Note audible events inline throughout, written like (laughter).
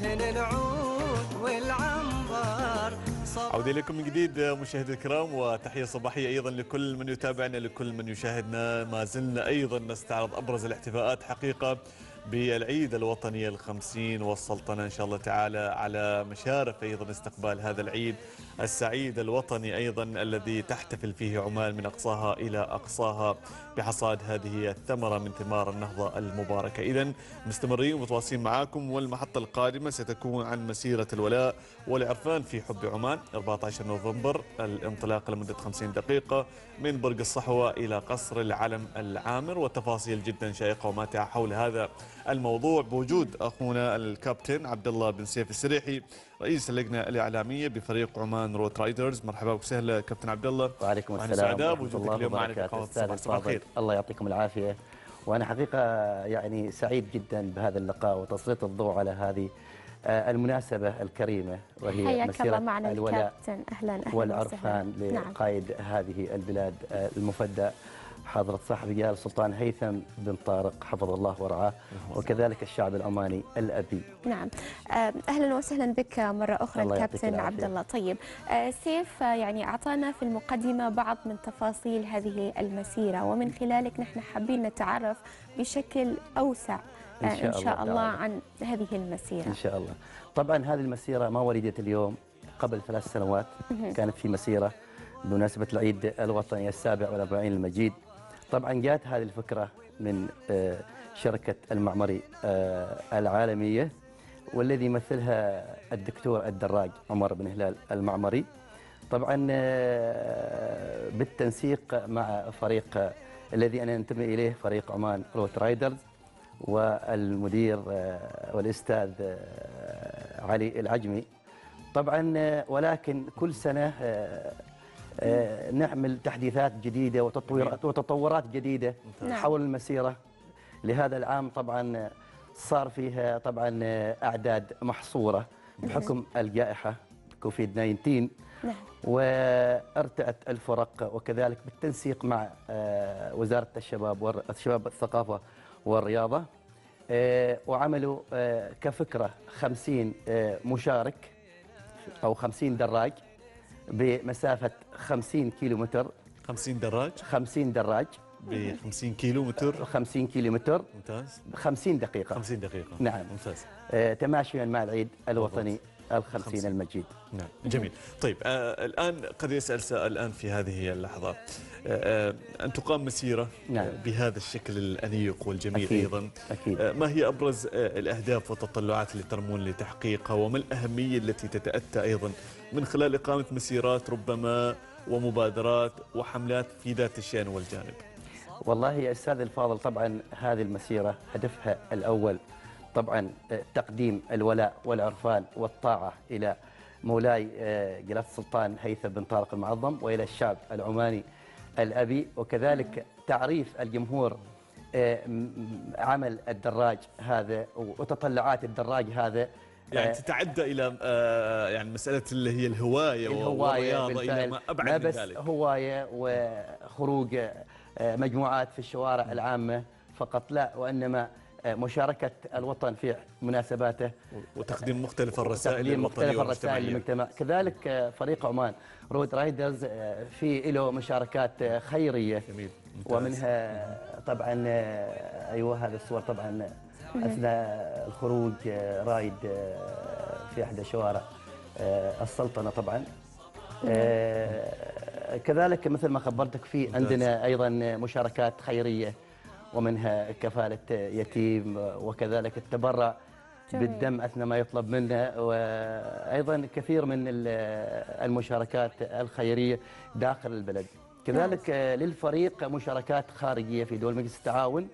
هنا عودة لكم من جديد مشاهدي الكرام وتحية صباحية أيضا لكل من يتابعنا لكل من يشاهدنا. ما زلنا أيضا نستعرض أبرز الاحتفاءات حقيقة بالعيد الوطني الخمسين والسلطنة إن شاء الله تعالى على مشارف أيضا استقبال هذا العيد. السعيد الوطني أيضا الذي تحتفل فيه عمان من أقصاها إلى أقصاها بحصاد هذه الثمرة من ثمار النهضة المباركة. إذا مستمرين ومتواصلين معاكم والمحطة القادمة ستكون عن مسيرة الولاء والعرفان في حب عمان. 14 نوفمبر الانطلاق لمدة 50 دقيقة من برج الصحوة إلى قصر العلم العامر. وتفاصيل جدا شيقة وماتعة حول هذا الموضوع بوجود أخونا الكابتن عبد الله بن سيف السريحي رئيس اللجنة الإعلامية بفريق عمان روت رايدرز. مرحبا وسهلا كابتن عبد الله وعليكم السلام سعداء بوجودك الله اليوم معنا في الله يعطيكم العافية. وأنا حقيقة يعني سعيد جدا بهذا اللقاء وتسليط الضوء على هذه آه، المناسبة الكريمة وهي حياك الله مسيرة معنا الولاء الكابتن. أهلا أهلا والعرفان وسهلا. نعم. لقائد هذه البلاد آه، المفدى. حضرة صاحب الجلالة السلطان هيثم بن طارق حفظه الله ورعاه. وكذلك الشعب العماني الأبي. نعم. آه، أهلا وسهلا بك الله يعطيك الكابتن. عبد الله طيب آه، سيف آه، يعني أعطانا في المقدمة بعض من تفاصيل هذه المسيرة ومن خلالك نحن حابين نتعرف بشكل أوسع إن شاء إن شاء الله. الله تعالى. عن هذه المسيرة. إن شاء الله. طبعا هذه المسيرة ما ولدت اليوم قبل ثلاث سنوات. كانت في مسيرة بمناسبة العيد الوطني السابع والأربعين المجيد طبعا جاءت هذه الفكرة من آه، شركة المعمري آه، العالمية والذي يمثلها الدكتور الدراج عمر بن هلال المعمري. طبعا آه، بالتنسيق مع فريق الذي أنا أنتمي إليه فريق عمان روت رايدرز والمدير والأستاذ علي العجمي. طبعا ولكن كل سنة نعمل تحديثات جديدة وتطويرات وتطورات جديدة نعم. حول المسيرة. لهذا العام طبعا آه، صار فيها طبعا آه، أعداد محصورة بحكم الجائحة كوفيد 19 نعم. وارتأت الفرق وكذلك بالتنسيق مع آه، وزارة الشباب والر- الشباب الثقافة والرياضة. آه، وعملوا آه، كفكرة 50 آه، مشارك أو 50 دراج. بمسافة 50 كيلو متر 50 دراج. 50 دراج. ب 50 كيلو متر 50 كيلو متر ممتاز. 50 دقيقة. 50 دقيقة. نعم. ممتاز. آه، تماشيا مع العيد الوطني. الخمسين المجيد نعم جميل طيب آه الآن قد يسأل سائل الآن في هذه اللحظات آه آه أن تقام مسيرة نعم. آه بهذا الشكل الأنيق والجميل أكيد. أيضا أكيد. آه ما هي أبرز آه الأهداف والتطلعات اللي ترمون لتحقيقها وما الأهمية التي تتأتى أيضا من خلال إقامة مسيرات ربما ومبادرات وحملات في ذات الشأن والجانب والله يا أستاذ الفاضل طبعا هذه المسيرة هدفها الأول طبعا آه، تقديم الولاء والعرفان والطاعة إلى مولاي جلالة السلطان هيثم بن طارق المعظم وإلى الشعب العماني الأبي. وكذلك تعريف الجمهور آه، عمل الدراج هذا وتطلعات الدراج هذا يعني آه، تتعدى إلى آه يعني مسألة اللي هي الهواية الهواية والرياضة إلى بالفعل. ما لا أبعد من بس ذلك. هواية وخروج مجموعات في الشوارع العامة فقط. لا وإنما آه، مشاركة الوطن في مناسباته. وتقديم مختلف الرسائل تقديم الوطنية مختلف الرسائل والمجتمعية. للمجتمع. كذلك آه، فريق عمان رود رايدرز آه، في له مشاركات آه، خيرية. جميل ممتاز. ومنها طبعا آه، أيوه هذه الصور طبعا أثناء الخروج آه، رايد آه، في احدى شوارع آه، السلطنة طبعا. آه، كذلك مثل ما خبرتك في عندنا أيضا مشاركات خيرية. ومنها كفالة يتيم وكذلك التبرع جميل. بالدم أثناء ما يطلب منا وأيضا كثير من ال- المشاركات الخيرية داخل البلد. كذلك آه، للفريق مشاركات خارجية في دول مجلس التعاون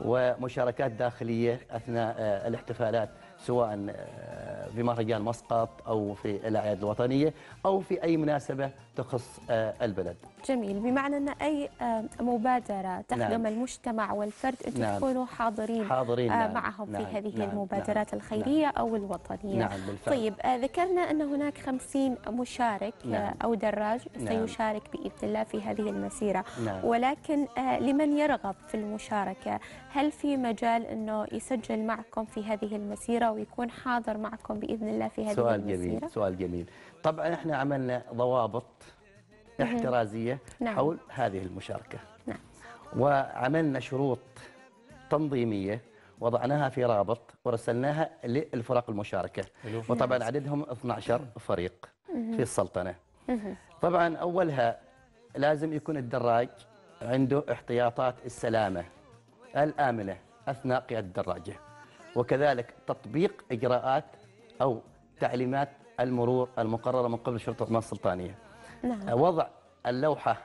ومشاركات داخلية أثناء آه، الاحتفالات. سواء آه، في مهرجان مسقط أو في الأعياد الوطنية أو في أي مناسبة تخص آه، البلد. جميل بمعنى أن أي آه، مبادرة تخدم نعم. المجتمع والفرد أنتم نعم. تكونوا حاضرين حاضرين نعم. معهم نعم. في هذه نعم. المبادرات نعم. الخيرية أو الوطنية نعم بالفعل. طيب ذكرنا أن هناك خمسين مشارك نعم. أو دراج نعم. سيشارك بإذن الله في هذه المسيرة نعم. ولكن لمن يرغب في المشاركة هل في مجال أنه يسجل معكم في هذه المسيرة ويكون حاضر معكم بإذن الله في هذه سؤال المسيرة. جميل سؤال جميل. طبعا إحنا عملنا ضوابط احترازية نعم. حول هذه المشاركة. نعم. وعملنا شروط تنظيمية وضعناها في رابط ورسلناها للفرق المشاركة. وطبعا عددهم 12 فريق في السلطنة. طبعا أولها لازم يكون الدراج عنده احتياطات السلامة الآمنة أثناء قيادة الدراجة. وكذلك تطبيق إجراءات أو تعليمات المرور المقررة من قبل شرطة العمال السلطانية. نعم. وضع اللوحة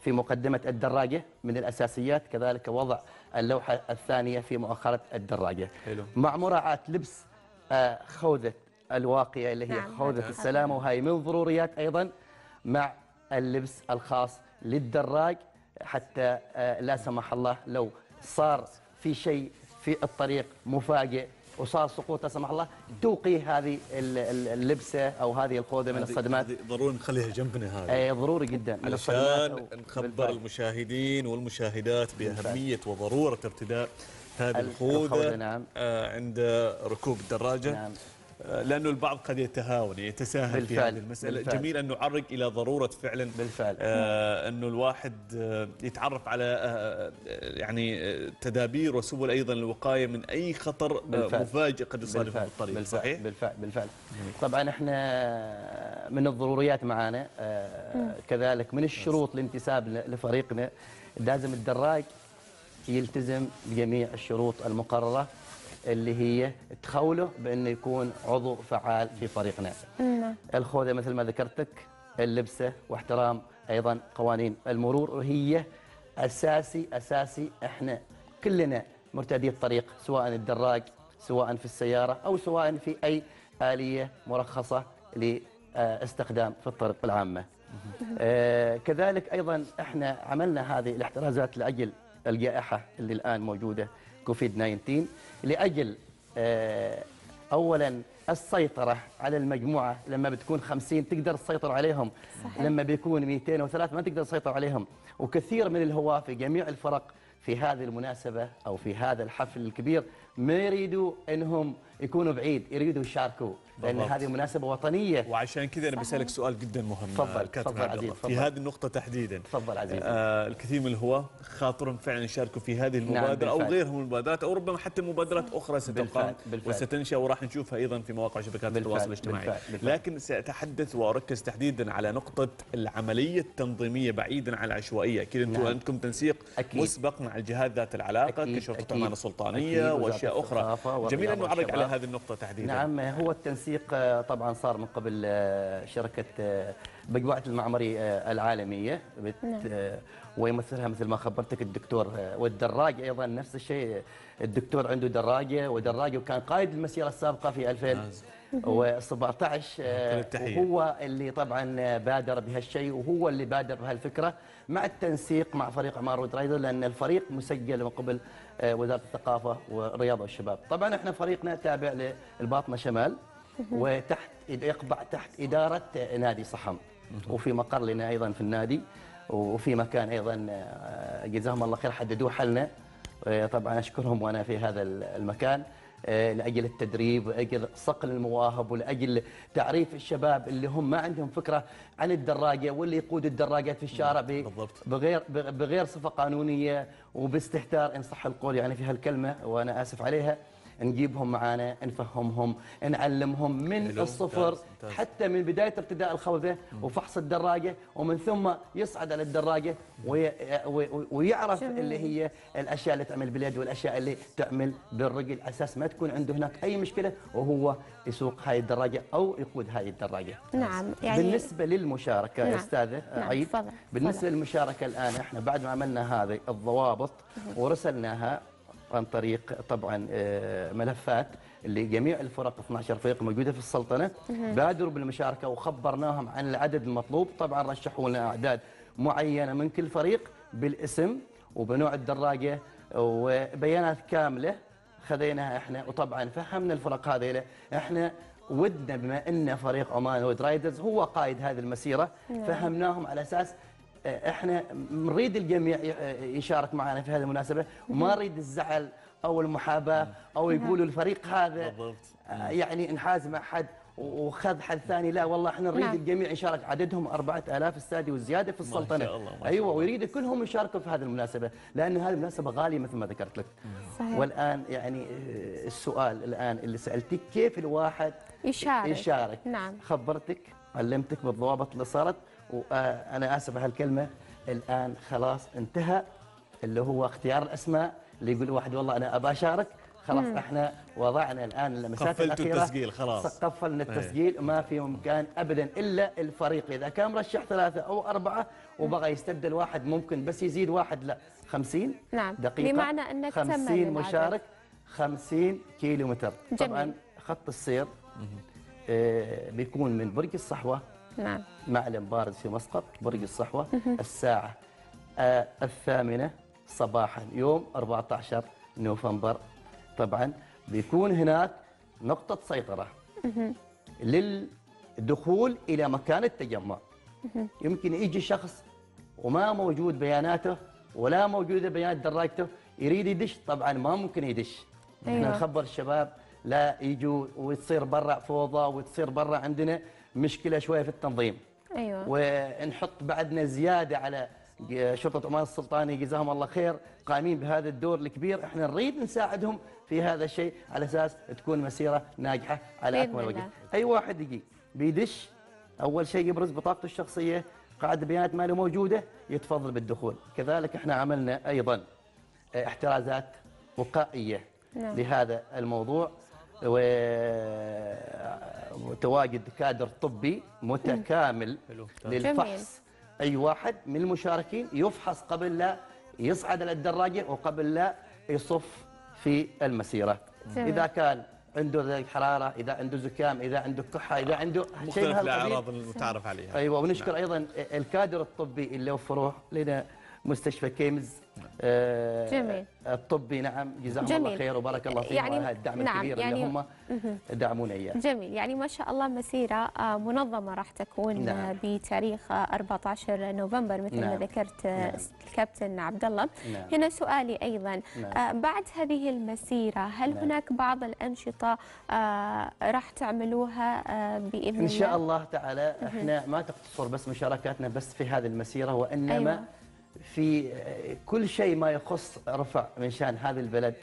في مقدمة الدراجة من الأساسيات كذلك وضع اللوحة الثانية في مؤخرة الدراجة. حلو. مع مراعاة لبس آه، خوذة الواقيه اللي هي نعم، خوذة هذا السلامه وهي من الضروريات أيضا مع اللبس الخاص للدراج حتى آه، لا سمح الله لو صار في شيء في الطريق مفاجئ وصار سقوط لا سمح الله توقي هذه ال- ال- اللبسة أو هذه الخوذة من الصدمات ضروري نخليها جنبنا هذه اي ضروري جدا من الصدمات نخبر. المشاهدين والمشاهدات بأهمية وضرورة ارتداء هذه ال- الخوذة الخوذة، نعم. آه، عند ركوب الدراجة نعم. لأنه البعض قد يتهاون يتساهل في بالفعل، هذه المسألة بالفعل. جميل أن نعرج إلى ضرورة فعلا بالفعل. آه أنه الواحد آه يتعرف على آه آه، يعني آه، تدابير وسبل أيضا الوقاية من أي خطر بالفعل. مفاجئ قد يصادفه بالفعل في الطريق بالفعل صحيح؟ بالفعل بالفعل طبعا إحنا من الضروريات معانا آه، كذلك من الشروط الانتساب لفريقنا لازم الدراج يلتزم بجميع الشروط المقررة اللي هي تخوله بانه يكون عضو فعال في فريقنا. نعم الخوذة مثل ما ذكرتك اللبسة واحترام أيضا قوانين المرور وهي أساسي أساسي إحنا كلنا مرتدي الطريق سواء الدراج سواء في السيارة أو سواء في أي آلية مرخصة لاستخدام في الطرق العامة. آه، كذلك أيضا إحنا عملنا هذه الاحترازات لأجل الجائحة اللي الآن موجودة كوفيد 19 لأجل آه، اولا السيطرة على المجموعة. لما بتكون 50 تقدر تسيطر عليهم. صحيح. لما بيكون 203 ما تقدر تسيطر عليهم. وكثير من الهواة في جميع الفرق في هذه المناسبة أو في هذا الحفل الكبير ما يريدوا أنهم يكونوا بعيد يريدوا يشاركوا بالضبط. هذه مناسبة وطنية وعشان كذا أنا بسألك سؤال جدا مهم تفضل، تفضل عزيز،. في. هذه النقطة تحديدا تفضل عزيزي. آه الكثير من الهواة خاطرهم فعلا يشاركوا في هذه نعم، المبادرة أو بالفعل. غيرها من المبادرات أو ربما حتى مبادرات أخرى ستقام بالفعل. وستنشأ وراح نشوفها أيضا في مواقع شبكات التواصل الاجتماعي بالفعل، بالفعل. لكن سأتحدث وأركز تحديدا على نقطة العملية التنظيمية بعيدا عن العشوائية أكيد أنتم نعم. عندكم تنسيق أكيد. مسبق مع الجهات ذات العلاقة كشرطة. الأمانة السلطانية أشياء أخرى. جميل أن نعرج على هذه النقطة تحديدا. نعم هو التنسيق آه، طبعا صار من قبل آه، شركة آه، مجموعة المعمري العالمية. نعم. ويمثلها مثل ما خبرتك الدكتور والدراج أيضا نفس الشيء. الدكتور عنده دراجة ودراجة وكان قائد المسيرة السابقة في 2000 و17 (laughs) وهو اللي طبعا بادر بهالشيء وهو اللي بادر بهالفكرة مع التنسيق مع فريق عمار رايدر لأن الفريق مسجل من قبل آه، وزارة الثقافة والرياضه والشباب طبعا إحنا فريقنا تابع للباطنة شمال وتحت يقبع تحت إدارة نادي صحم. وفي مقر لنا أيضا في النادي وفي مكان أيضا آه، جزاهم الله خير حددوه حلنا. آه، طبعا أشكرهم وأنا في هذا المكان. لأجل التدريب واجل صقل المواهب ولأجل تعريف الشباب اللي هم ما عندهم فكرة عن الدراجة واللي يقود الدراجات في الشارع ب- بالضبط. بغير بغير صفة قانونية وباستهتار إن صح القول يعني في هالكلمة وأنا آسف عليها نجيبهم معانا نفهمهم نعلمهم من الصفر. حتى من بداية ارتداء الخوذه وفحص الدراجة ومن ثم يصعد على وي ويعرف جميل. اللي هي الأشياء اللي تعمل باليد والأشياء اللي تعمل بالرجل أساس ما تكون عنده هناك أي مشكلة وهو يسوق هاي الدراجة أو يقود هاي الدراجة. نعم يعني بالنسبة للمشاركة يا نعم. أستاذة نعم، عيد تفضل، بالنسبة تفضل. للمشاركة الآن إحنا بعد ما عملنا هذه الضوابط ورسلناها عن طريق طبعا آه، ملفات اللي جميع الفرق 12 فريق موجودة في السلطنة. بادروا بالمشاركة وخبرناهم عن العدد المطلوب. طبعا رشحوا لنا أعداد معينة من كل فريق بالاسم وبنوع الدراجة وبيانات كاملة خذيناها إحنا. وطبعا فهمنا الفرق هذه إحنا ودنا بما إن فريق عمان رود رايدرز هو قائد هذه المسيرة. فهمناهم على أساس إحنا نريد الجميع يشارك معنا في هذه المناسبة وما نريد الزعل أو المحاباة أو يقولوا الفريق هذا. آه، يعني انحاز مع حد وخذ حد ثاني لا والله إحنا نريد نعم. الجميع يشارك عددهم 4000 استادي وزيادة في السلطنة شاء الله، ما شاء أيوه. ويريد كلهم يشاركوا في هذه المناسبة لأن هذه المناسبة غالية مثل ما ذكرت لك صحيح. والآن يعني آه، السؤال الآن اللي سألتك كيف الواحد يشارك. يشارك. نعم. خبرتك علمتك بالضوابط اللي صارت وأنا آسف على هالكلمة. الآن خلاص انتهى اللي هو اختيار الأسماء اللي يقول واحد والله أنا ابى أشارك. خلاص إحنا وضعنا الآن اللمسات قفلتوا الأخيرة. التسجيل خلاص. قفلنا التسجيل ما في مكان ابدا إلا الفريق. إذا كان مرشح ثلاثة أو أربعة وبغى يستبدل واحد ممكن بس يزيد واحد لا. 50 نعم. دقيقة. بمعنى أنك تمل 50 العدد. مشارك 50 كيلو متر جميل. طبعا خط السير بيكون من برج الصحوة نعم. معلم بارز في مسقط برج الصحوة الساعة آه، الثامنة صباحا يوم 14 نوفمبر. طبعا بيكون هناك نقطة سيطرة للدخول إلى مكان التجمع. يمكن يجي شخص وما موجود بياناته ولا موجودة بيانات دراجته يريد يدش. طبعا ما ممكن يدش. إحنا أيوة. نخبر الشباب لا يجوا وتصير برا فوضى وتصير برا عندنا مشكلة شوية في التنظيم. أيوه. ونحط بعدنا زيادة على شرطة عمان السلطاني جزاهم الله خير قائمين بهذا الدور الكبير. إحنا نريد نساعدهم في هذا الشيء على أساس تكون مسيرة ناجحة على اكمل وجه. أي واحد يجي بيدش أول شيء يبرز بطاقته الشخصية قاعدة بيانات ماله موجودة يتفضل بالدخول. كذلك إحنا عملنا أيضا احترازات وقائية نعم. لهذا الموضوع. وتواجد كادر طبي متكامل حلو. للفحص. أي واحد من المشاركين يفحص قبل لا يصعد على الدراجه وقبل لا يصف في المسيرة. جميل. إذا كان عنده درجه حرارة إذا عنده زكام إذا عنده كحة إذا عنده شيء من مختلف هذا الاعراض القبيل المتعارف عليها. أيوه. ونشكر أيضا الكادر الطبي اللي وفروه لنا مستشفى كيمز. جميل. الطبي نعم جزاهم جميل. الله خير وبارك الله فيهم يعني- الدعم نعم، الكبير يعني- اللي هم دعمونا إياه جميل يعني ما شاء الله مسيرة آه، منظمة راح تكون نعم. آه، بتاريخ آه، 14 نوفمبر مثل ما نعم. ذكرت آه، نعم. الكابتن عبد الله نعم. هنا سؤالي أيضا نعم. آه، بعد هذه المسيرة هل نعم. هناك بعض الأنشطة آه، راح تعملوها آه، بإذن الله إن شاء الله تعالى إحنا ما تقتصر بس مشاركاتنا بس في هذه المسيرة وإنما أيوة. في آه، كل شيء ما يخص رفع من شان هذا البلد.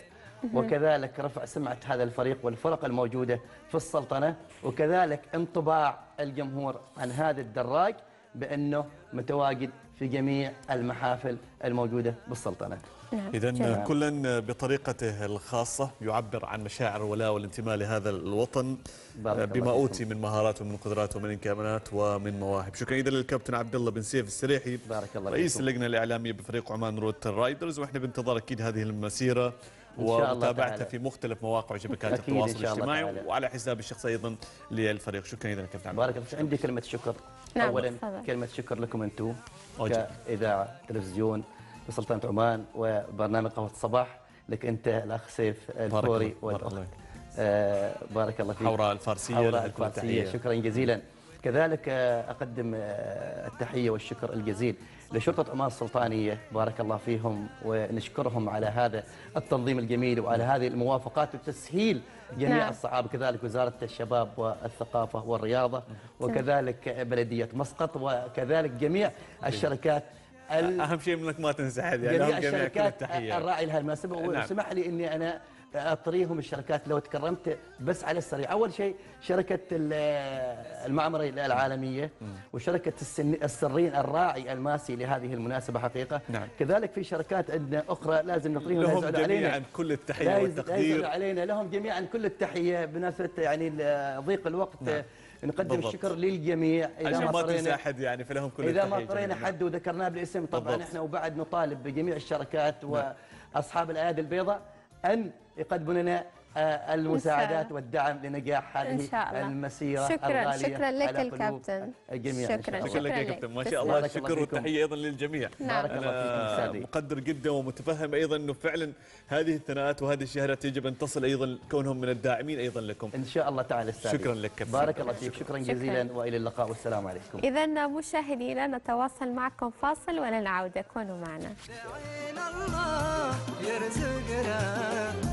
وكذلك رفع سمعة هذا الفريق والفرق الموجودة في السلطنة. وكذلك انطباع الجمهور عن هذا الدراج بأنه متواجد في جميع المحافل الموجودة بالسلطنة. نعم. إذا جميل. كل بطريقته الخاصة يعبر عن مشاعر الولاء والانتماء لهذا الوطن بما. أوتي من مهارات ومن قدرات ومن إمكانات ومن مواهب شكرا جدا للكابتن عبد الله بن سيف السريحي بارك الله رئيس. اللجنة الإعلامية بفريق عمان روت رايدرز وإحنا بانتظار أكيد هذه المسيرة ومتابعتها. في مختلف مواقع وشبكات التواصل الاجتماعي. وعلى حساب الشخص أيضا للفريق شكرا جدا كابتن عبد الله بارك الله فيك. عندي كلمة شكر نعم، أولا تفضل. كلمة شكر لكم أنتم أوجه. كإذاعة تلفزيون في سلطنة عمان وبرنامج قهوة الصباح لك أنت الأخ سيف الفوري الله. آه، بارك الله فيك حوراء الفارسية حوراء تحية. شكرا جزيلا كذلك آه، أقدم آه، التحية والشكر الجزيل لشرطة عمان السلطانية بارك الله فيهم ونشكرهم على هذا التنظيم الجميل وعلى هذه الموافقات وتسهيل جميع نعم. نعم. الصعاب كذلك وزارة الشباب والثقافة والرياضة وكذلك بلدية مسقط وكذلك جميع الشركات أهم شيء منك ما تنسى أحد يعني جميع الشركات الراعي لها المناسبة نعم. واسمح لي إني أنا أطريهم الشركات لو تكرمت بس على السريع. أول شيء شركة ال- المعمرة العالمية وشركة السرين الراعي الماسي لهذه المناسبة حقيقة. نعم. كذلك في شركات عندنا أخرى لازم نطريهم لهم يزعلوا علينا. جميعا كل لا يزعلوا والتقدير. علينا لهم جميعا كل التحية بمناسبة يعني ضيق الوقت. نعم. نقدم بالضبط. الشكر للجميع عشان ما طرينا- أحد يعني فلهم كل إذا ما قرينا جميعاً. حد وذكرناه بالاسم طبعا بالضبط. إحنا وبعد نطالب بجميع الشركات وأصحاب الايادي البيضاء أن يقدموا لنا المساعدات الله. والدعم لنجاح إن هذه شاء الله. المسيرة شكراً، الغالية شكراً لك الكابتن. الجميع إن شاء شكراً، الله. شكرا لك يا شكراً كابتن ما. شاء الله الشكر فيكم. والتحيه أيضا للجميع نعم. بارك الله فيكم مقدر جدا ومتفهم أيضا إنه فعلا هذه الثناءات وهذه الشهادات يجب أن تصل أيضا كونهم من الداعمين أيضا لكم إن شاء الله تعالى أستاذي شكراً لك كابتن. بارك الله فيك شكرا شكراً. جزيلا وإلى اللقاء والسلام عليكم إذا مشاهدينا نتواصل معكم فاصل ولنعود كونوا معنا يرزقنا